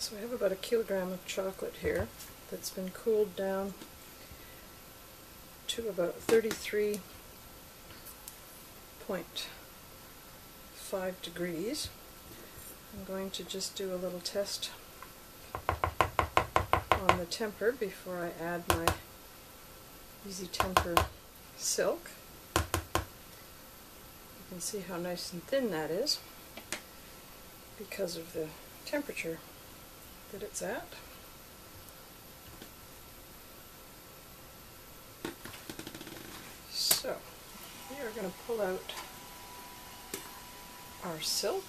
So I have about a kilogram of chocolate here that's been cooled down to about 33.5 degrees. I'm going to just do a little test on the temper before I add my EZtemper silk. You can see how nice and thin that is because of the temperature that it's at. So, we are going to pull out our silk.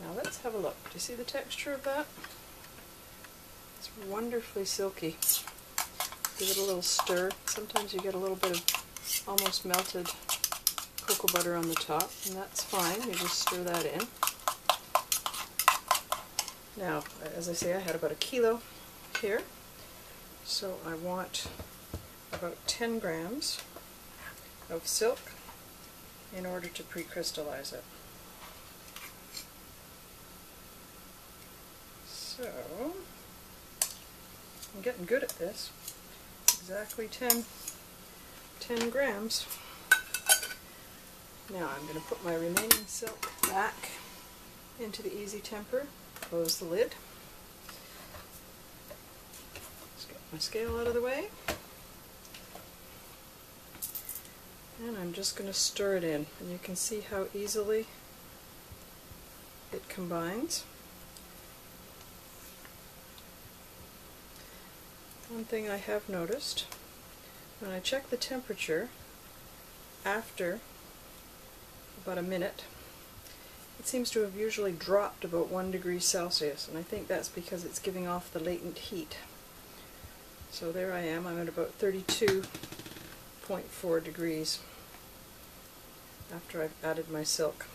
Now let's have a look. Do you see the texture of that? It's wonderfully silky. Give it a little stir. Sometimes you get a little bit of almost melted cocoa butter on the top, and that's fine. You just stir that in. Now, as I say, I had about a kilo here, so I want about 10 grams of silk in order to pre-crystallize it. So, I'm getting good at this. Exactly 10, 10 grams. Now I'm going to put my remaining silk back into the EZtemper Close the lid. Let's get my scale out of the way. And I'm just going to stir it in. And you can see how easily it combines. One thing I have noticed, when I check the temperature after about a minute, it seems to have usually dropped about 1 degree Celsius, and I think that's because it's giving off the latent heat. So there I am, I'm at about 32.4 degrees after I've added my silk.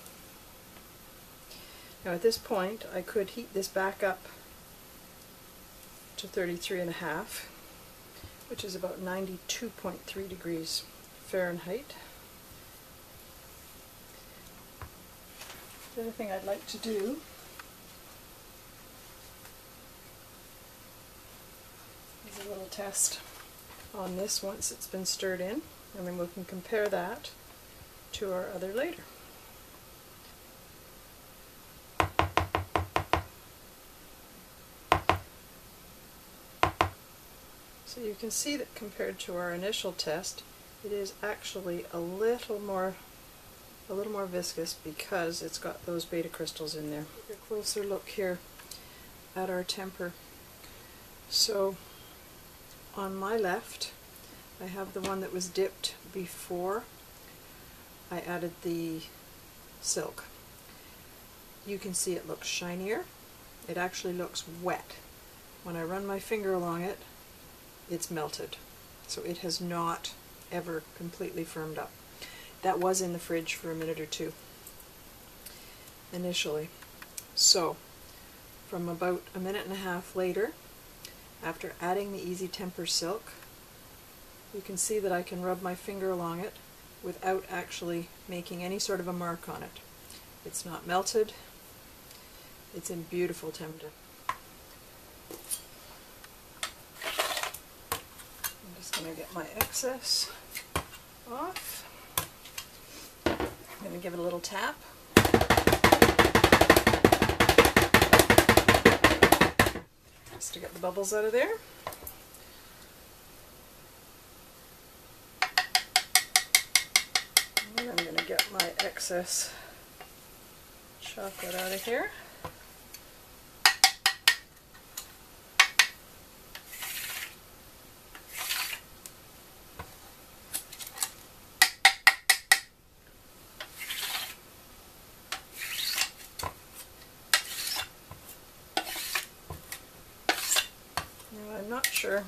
Now at this point I could heat this back up to 33 and a half, which is about 92.3 degrees Fahrenheit. The other thing I'd like to do is a little test on this once it's been stirred in, and then we can compare that to our other later. So you can see that compared to our initial test, it is actually a little more a little more viscous because it's got those beta crystals in there. A closer look here at our temper. So on my left I have the one that was dipped before I added the silk. You can see it looks shinier. It actually looks wet. When I run my finger along it, it's melted. So it has not ever completely firmed up. That was in the fridge for a minute or two initially. So, from about a minute and a half later, after adding the EZtemper Silk, you can see that I can rub my finger along it without actually making any sort of a mark on it. It's not melted, it's in beautiful temperature. I'm just going to get my excess off. I'm going to give it a little tap. Just to get the bubbles out of there. And I'm going to get my excess chocolate out of here. Not sure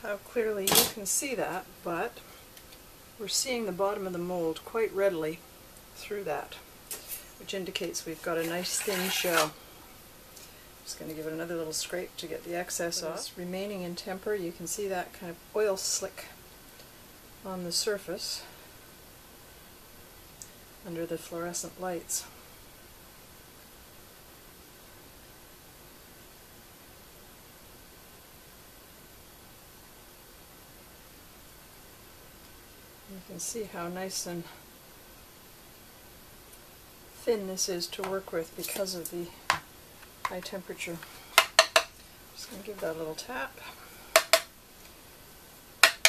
how clearly you can see that, but we're seeing the bottom of the mold quite readily through that, which indicates we've got a nice thin shell. Just going to give it another little scrape to get the excess off. Remaining in temper, you can see that kind of oil slick on the surface under the fluorescent lights. Can see how nice and thin this is to work with because of the high temperature. Just going to give that a little tap. Get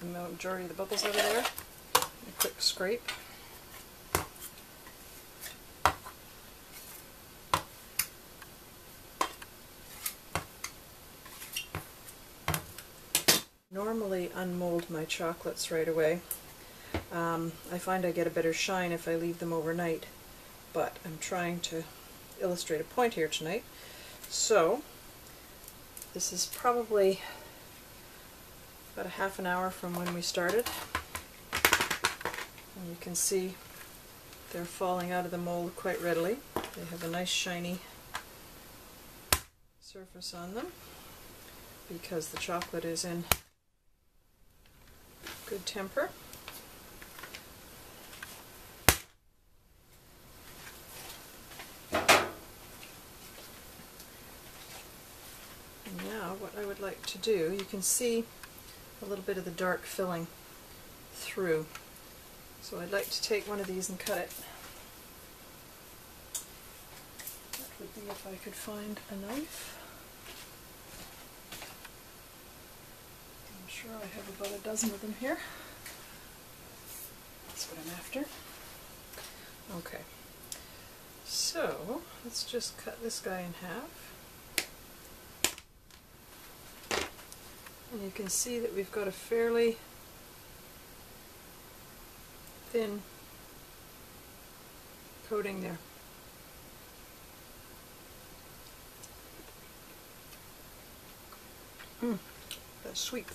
the majority of the bubbles out of there. A quick scrape. Normally unmold my chocolates right away. Um, I find I get a better shine if I leave them overnight, but I'm trying to illustrate a point here tonight. So, this is probably about a half an hour from when we started. And you can see they're falling out of the mold quite readily. They have a nice shiny surface on them because the chocolate is in good temper. And now what I would like to do, you can see a little bit of the dark filling through. So I'd like to take one of these and cut it. That would be if I could find a knife. I'm sure I have about a dozen of them here. That's what I'm after. Okay. So, let's just cut this guy in half. And you can see that we've got a fairly thin coating there. Mm, that's sweet.